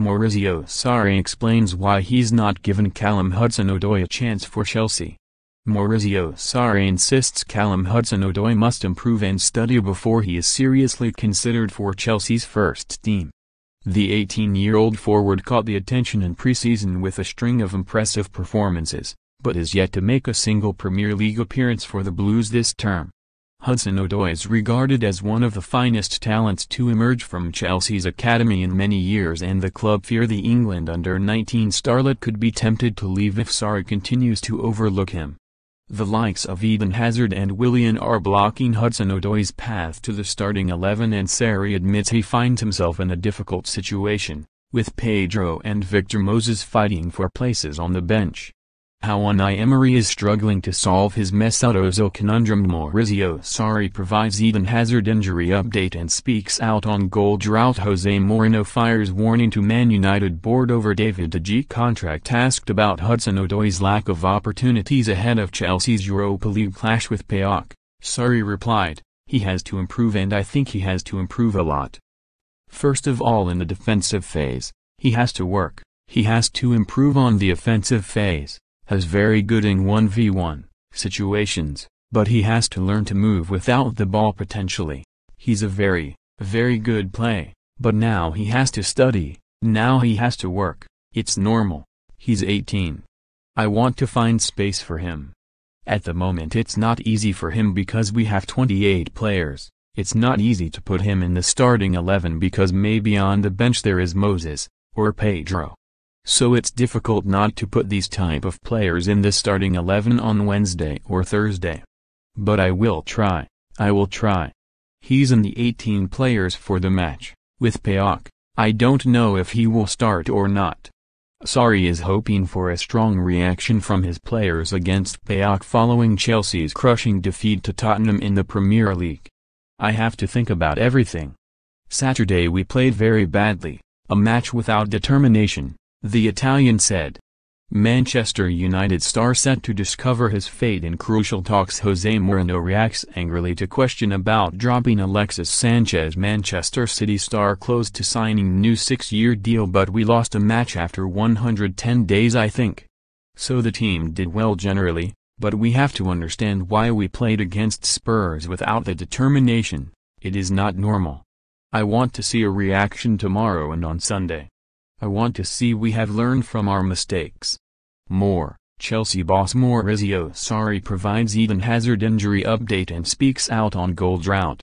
Maurizio Sarri explains why he's not given Callum Hudson-Odoi a chance for Chelsea. Maurizio Sarri insists Callum Hudson-Odoi must improve and study before he is seriously considered for Chelsea's first team. The 18-year-old forward caught the attention in pre-season with a string of impressive performances, but is yet to make a single Premier League appearance for the Blues this term. Hudson-Odoi is regarded as one of the finest talents to emerge from Chelsea's academy in many years and the club fear the England under-19 starlet could be tempted to leave if Sarri continues to overlook him. The likes of Eden Hazard and Willian are blocking Hudson-Odoi's path to the starting 11 and Sarri admits he finds himself in a difficult situation, with Pedro and Victor Moses fighting for places on the bench. How Unai Emery is struggling to solve his Mesut Ozil conundrum. Maurizio Sarri provides Eden Hazard injury update and speaks out on goal drought. Jose Mourinho fires warning to Man United board over David De Gea. Contract asked about Hudson-Odoi's lack of opportunities ahead of Chelsea's Europa League clash with PAOK, Sarri replied, he has to improve and I think he has to improve a lot. First of all in the defensive phase, he has to work, he has to improve on the offensive phase has very good in 1v1 situations, but he has to learn to move without the ball potentially. He's a very, very good play, but now he has to study, now he has to work, it's normal. He's 18. I want to find space for him. At the moment it's not easy for him because we have 28 players, it's not easy to put him in the starting 11 because maybe on the bench there is Moses, or Pedro. So it's difficult not to put these type of players in the starting 11 on Wednesday or Thursday. But I will try, I will try. He's in the 18 players for the match, with PAOK, I don't know if he will start or not. Sarri is hoping for a strong reaction from his players against PAOK following Chelsea's crushing defeat to Tottenham in the Premier League. I have to think about everything. Saturday we played very badly, a match without determination, the Italian said. Manchester United star set to discover his fate in crucial talks Jose Mourinho reacts angrily to question about dropping Alexis Sanchez Manchester City star close to signing new six-year deal but we lost a match after 110 days I think. So the team did well generally, but we have to understand why we played against Spurs without the determination, it is not normal. I want to see a reaction tomorrow and on Sunday. I want to see we have learned from our mistakes. More, Chelsea boss Maurizio Sarri provides Eden Hazard injury update and speaks out on goal drought.